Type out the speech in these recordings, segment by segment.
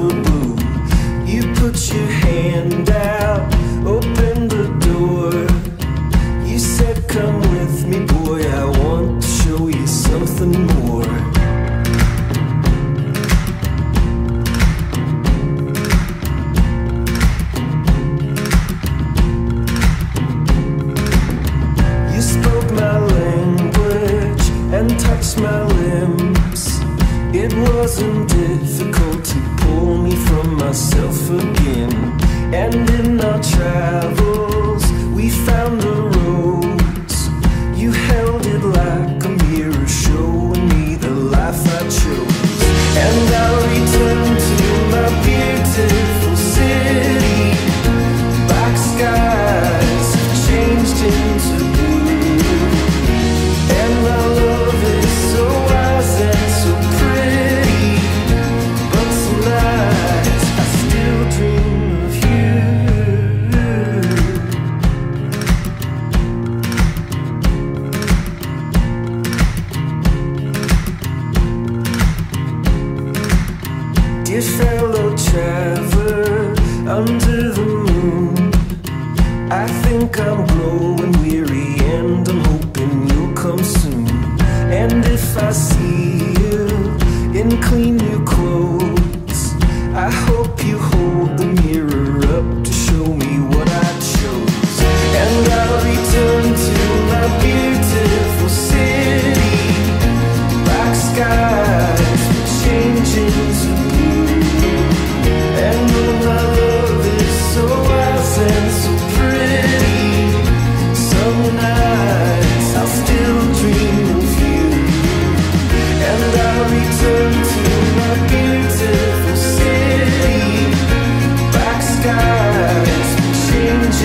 You put your hand out, open the door. You said, Come with me, boy, I want to show you something more. It wasn't difficult to pull me from myself again. And in our try. dear fellow traveler under the moon. I think I'm growing weary and I'm hoping you'll come soon. And if I see you in clean new clothes,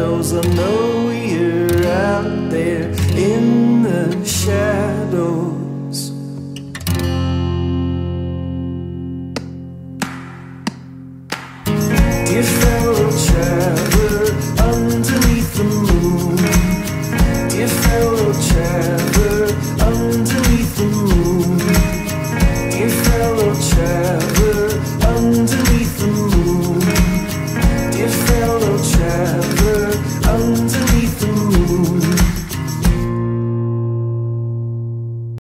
windows. I know you.